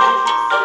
Música